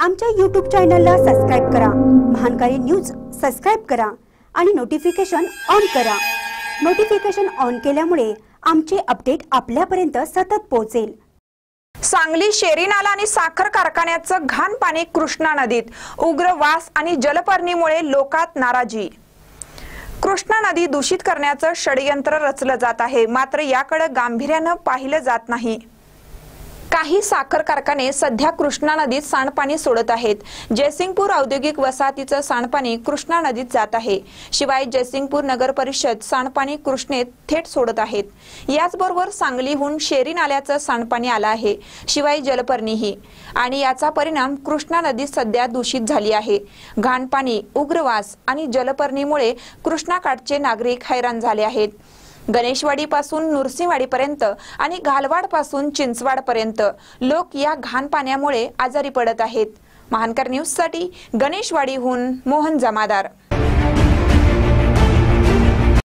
आमच्या यूट्यूब चॅनलला सबस्क्राईब करा. महानकारी न्यूज सबस्क्राईब करा आणि नोटिफिकेशन ऑन करा. नोटिफिकेशन ऑन केल्यामुळे आमचे अपडेट आपल्यापर्यंत सतत पोहोचेल. सांगली शेरी नाला आणि साखर कारखान्याचं घाण पाणी कृष्णा नदीत. उग्र वास आणि जलपर्णीमुळे लोकात नाराजी. कृष्णा नदी दूषित करण्याचं षडयंत्र रचलं जात आहे. मात्र याकडे गांभीर्यानं पाहिलं जात नाही. काही साखर कारखाने सध्या कृष्णा नदीत सांडपाणी सोडत आहेत. जयसिंगपूर औद्योगिक वसाहतीचं सांडपाणी कृष्णा नदीत जात आहे. शिवाय जयसिंगपूर नगर परिषद सांडपाणी कृष्णेत थेट सोडत आहेत. याचबरोबर सांगलीहून शेरी नाल्याचं सांडपाणी आलं आहे. शिवाय जलपर्णीही. आणि याचा परिणाम कृष्णा नदी सध्या दूषित झाली आहे. घाणपाणी उग्रवास आणि जलपर्णीमुळे कृष्णाकाठचे नागरिक हैराण झाले आहेत. गणेशवाडीपासून नुरसिंहवाडीपर्यंत आणि घालवाडपासून चिंचवाडपर्यंत लोक या घाण पाण्यामुळे आजारी पडत आहेत. महानकर न्यूजसाठी गणेशवाडीहून मोहन जमादार.